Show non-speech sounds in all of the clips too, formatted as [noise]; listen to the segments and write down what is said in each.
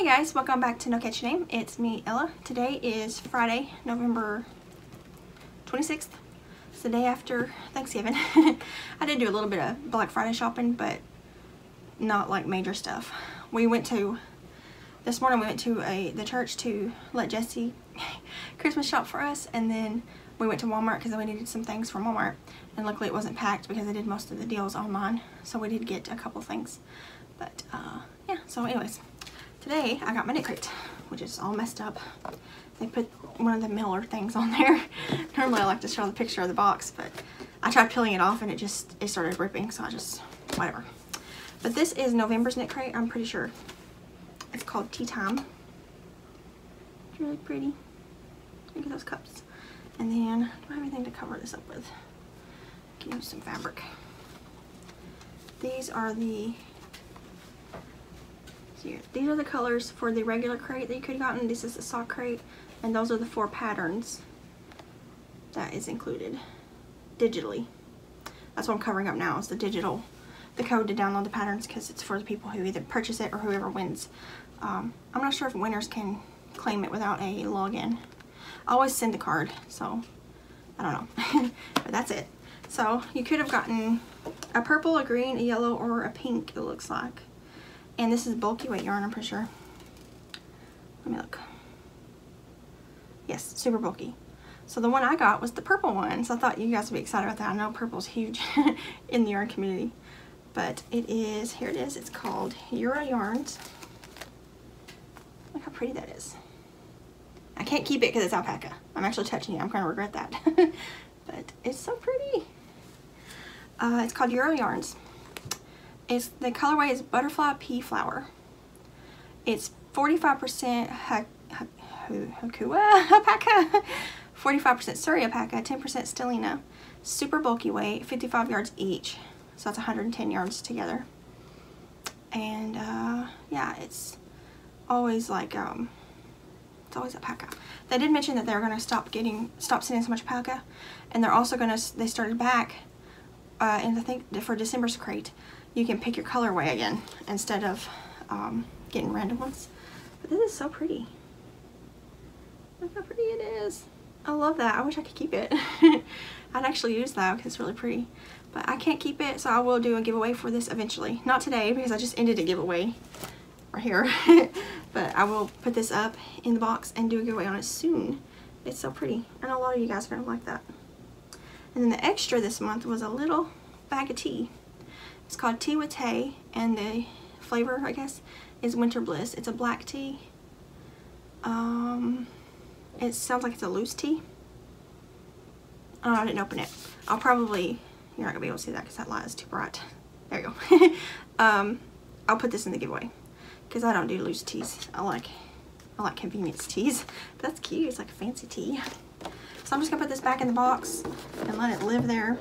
Hey guys, welcome back to No Catchy Name. It's me, Ella. Today is Friday, November 26th. It's the day after Thanksgiving. [laughs] I did do a little bit of Black Friday shopping, but not like major stuff. We went to, this morning we went to a the church to let Jessie [laughs] Christmas shop for us, and then we went to Walmart because we needed some things from Walmart. And luckily it wasn't packed because I did most of the deals online, so we did get a couple things. But uh, yeah, so anyways, Today I got my knit crate, which is all messed up. They put one of the Miller things on there. [laughs] Normally I like to show the picture of the box, but I tried peeling it off and it just, it started ripping, so I just, whatever. But this is November's knit crate, I'm pretty sure. It's called Tea Time. It's really pretty. Look at those cups. And then, do I have anything to cover this up with? Can use some fabric. These are the these are the colors for the regular crate that you could have gotten. This is the sock crate, and those are the four patterns that is included digitally. That's what I'm covering up now is the digital, the code to download the patterns because it's for the people who either purchase it or whoever wins. Um, I'm not sure if winners can claim it without a login. I always send the card, so I don't know. [laughs] but that's it. So you could have gotten a purple, a green, a yellow, or a pink, it looks like. And this is bulky weight yarn, I'm pretty sure. Let me look. Yes, super bulky. So the one I got was the purple one. So I thought you guys would be excited about that. I know purple's huge [laughs] in the yarn community. But it is, here it is. It's called Euro Yarns. Look how pretty that is. I can't keep it because it's alpaca. I'm actually touching it. I'm going to regret that. [laughs] but it's so pretty. Uh, it's called Euro Yarns. It's, the colorway is Butterfly Pea Flower. It's 45% Huacaya alpaca, 45% Suri alpaca, 10% Stellina. Super bulky weight, 55 yards each. So that's 110 yards together. And uh, yeah, it's always like, um, it's always alpaca. They did mention that they're going to stop getting, stop sending so much alpaca. And they're also going to, they started back uh, in the thing for December's crate you can pick your colorway again instead of um, getting random ones. But this is so pretty. Look how pretty it is. I love that. I wish I could keep it. [laughs] I'd actually use that because it's really pretty. But I can't keep it, so I will do a giveaway for this eventually. Not today because I just ended a giveaway right here. [laughs] but I will put this up in the box and do a giveaway on it soon. It's so pretty. And a lot of you guys are going to like that. And then the extra this month was a little bag of tea. It's called Tea with Tay, and the flavor, I guess, is Winter Bliss. It's a black tea. Um, it sounds like it's a loose tea. Oh, I didn't open it. I'll probably, you're not going to be able to see that because that light is too bright. There you go. [laughs] um, I'll put this in the giveaway because I don't do loose teas. I like, I like convenience teas. That's cute. It's like a fancy tea. So I'm just going to put this back in the box and let it live there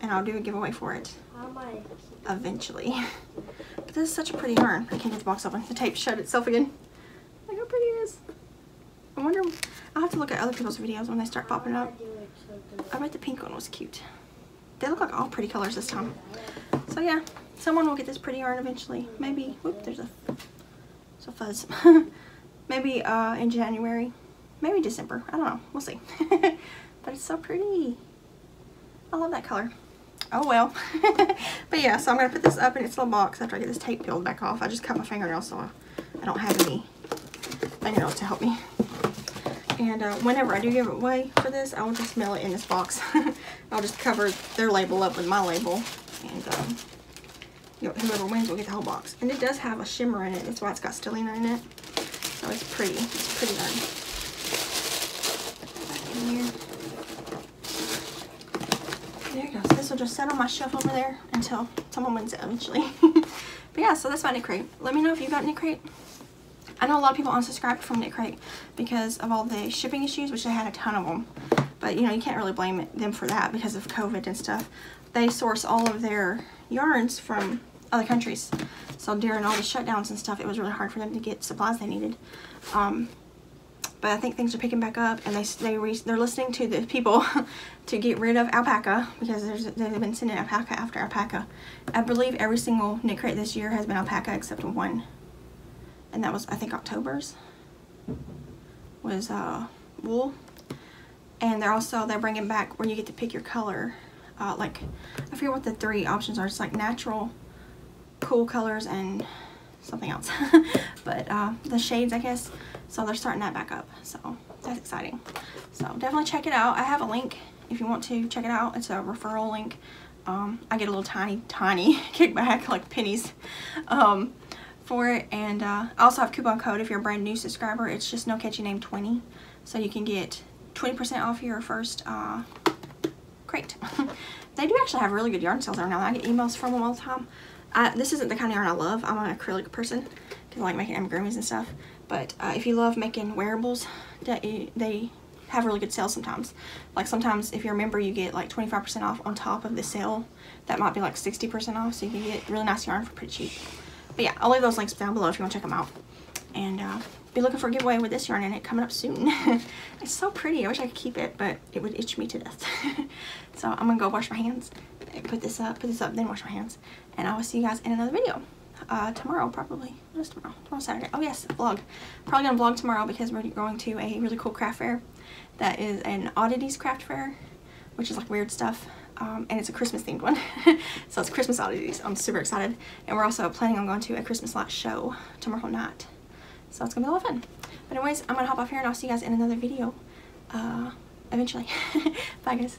and I'll do a giveaway for it eventually. [laughs] But this is such a pretty yarn. I can't get the box open. The tape shut itself again. Look how pretty it is. I wonder, I'll have to look at other people's videos when they start popping up. I bet the pink one was cute. They look like all pretty colors this time. So yeah, someone will get this pretty yarn eventually. Maybe, whoop, there's a, there's a fuzz. [laughs] Maybe uh, in January. Maybe December. I don't know. We'll see. [laughs] but it's so pretty. I love that color. Oh well. [laughs] but yeah, so I'm going to put this up in its little box after I get this tape peeled back off. I just cut my fingernail so I don't have any fingernails to help me. And uh, whenever I do give it away for this, I will just mail it in this box. [laughs] I'll just cover their label up with my label. And um, you know, whoever wins will get the whole box. And it does have a shimmer in it. That's why it's got stellina in it. So it's pretty. It's pretty nice. this will just sit on my shelf over there until someone wins it eventually. [laughs] but yeah, so that's my Knit Crate. Let me know if you got Knit Crate. I know a lot of people unsubscribed from Knit Crate because of all the shipping issues, which they had a ton of them. But, you know, you can't really blame them for that because of COVID and stuff. They source all of their yarns from other countries. So during all the shutdowns and stuff, it was really hard for them to get supplies they needed. Um, but I think things are picking back up and they, they they're listening to the people [laughs] to get rid of alpaca because there's, they've been sending alpaca after alpaca. I believe every single knit crate this year has been alpaca except one. and that was I think October's was uh, wool and they're also they're bringing back where you get to pick your color uh, like I forget what the three options are it's like natural cool colors and something else [laughs] but uh, the shades I guess so they're starting that back up. So that's exciting. So definitely check it out. I have a link if you want to check it out. It's a referral link. Um, I get a little tiny tiny [laughs] kickback like pennies um, for it. And uh, I also have coupon code if you're a brand new subscriber. It's just no catchy name 20 so you can get 20% off your first uh, crate. [laughs] They do actually have really good yarn sales every now and I get emails from them all the time. I, this isn't the kind of yarn I love. I'm an acrylic person Like making amigurumis and stuff. But uh, if you love making wearables, they, they have really good sales sometimes. Like sometimes if you're a member, you get like 25% off on top of the sale. That might be like 60% off, so you can get really nice yarn for pretty cheap. But yeah, I'll leave those links down below if you want to check them out. And uh, be looking for a giveaway with this yarn in it coming up soon. [laughs] it's so pretty. I wish I could keep it, but it would itch me to death. [laughs] so I'm going to go wash my hands put this up, put this up, then wash my hands. And I will see you guys in another video. Uh, tomorrow, probably. What is tomorrow? Tomorrow Saturday. Oh, yes, vlog. Probably to vlog tomorrow because we're going to a really cool craft fair. That is an oddities craft fair, which is like weird stuff. Um, and it's a Christmas themed one. [laughs] so it's Christmas oddities. I'm super excited. And we're also planning on going to a Christmas light show tomorrow night. So it's to be a lot of fun. But anyways, I'm to hop off here and I'll see you guys in another video uh, eventually. [laughs] Bye, guys.